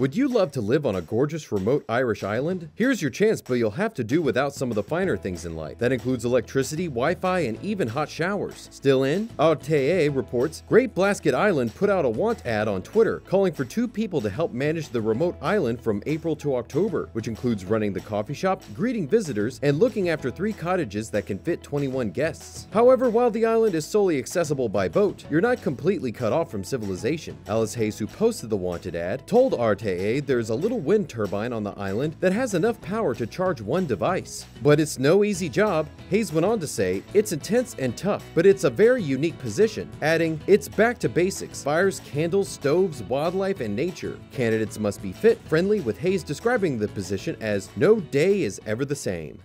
Would you love to live on a gorgeous remote Irish island? Here's your chance, but you'll have to do without some of the finer things in life. That includes electricity, Wi-Fi, and even hot showers. Still in? RTÉ reports Great Blasket Island put out a want ad on Twitter, calling for two people to help manage the remote island from April to October, which includes running the coffee shop, greeting visitors, and looking after three cottages that can fit 21 guests. However, while the island is solely accessible by boat, you're not completely cut off from civilization. Alice Hayes, who posted the wanted ad, told RTÉ there's a little wind turbine on the island that has enough power to charge one device. But it's no easy job. Hayes went on to say, it's intense and tough, but it's a very unique position, adding, it's back to basics, fires, candles, stoves, wildlife, and nature. Candidates must be fit, friendly, with Hayes describing the position as no day is ever the same.